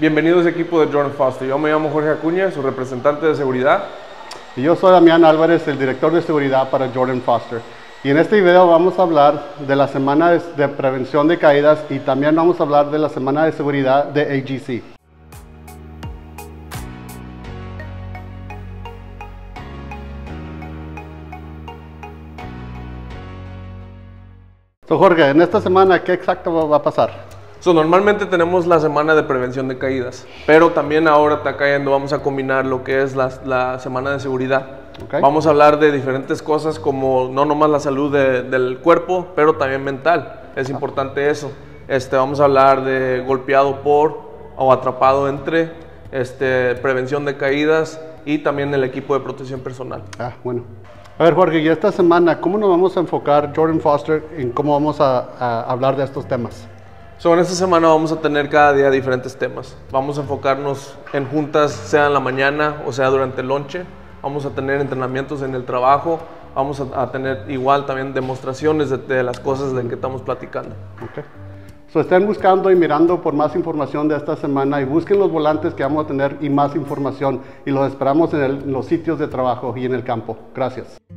Bienvenidos equipo de Jordan Foster. Yo me llamo Jorge Acuña, su representante de seguridad. Y yo soy Damián Álvarez, el director de seguridad para Jordan Foster. Y en este video vamos a hablar de la semana de, prevención de caídas y también vamos a hablar de la semana de seguridad de AGC. So, Jorge, en esta semana, ¿qué exacto va a pasar? So, normalmente tenemos la semana de prevención de caídas, pero también ahora está cayendo, vamos a combinar lo que es la, la semana de seguridad. Okay. Vamos a hablar de diferentes cosas como no nomás la salud de, del cuerpo, pero también mental. Es importante eso. Este, vamos a hablar de golpeado por o atrapado entre, este, prevención de caídas y también el equipo de protección personal. Ah, bueno. A ver, Jorge, y esta semana, ¿cómo nos vamos a enfocar, Jordan Foster, en cómo vamos a, a hablar de estos temas? So, en esta semana vamos a tener cada día diferentes temas. Vamos a enfocarnos en juntas, sea en la mañana o sea durante el lonche. Vamos a tener entrenamientos en el trabajo. Vamos a, a tener igual también demostraciones de, de, las cosas de que estamos platicando. Okay. So, estén buscando y mirando por más información de esta semana y busquen los volantes que vamos a tener y más información. Y los esperamos en, el, en los sitios de trabajo y en el campo. Gracias.